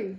three.